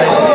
Ladies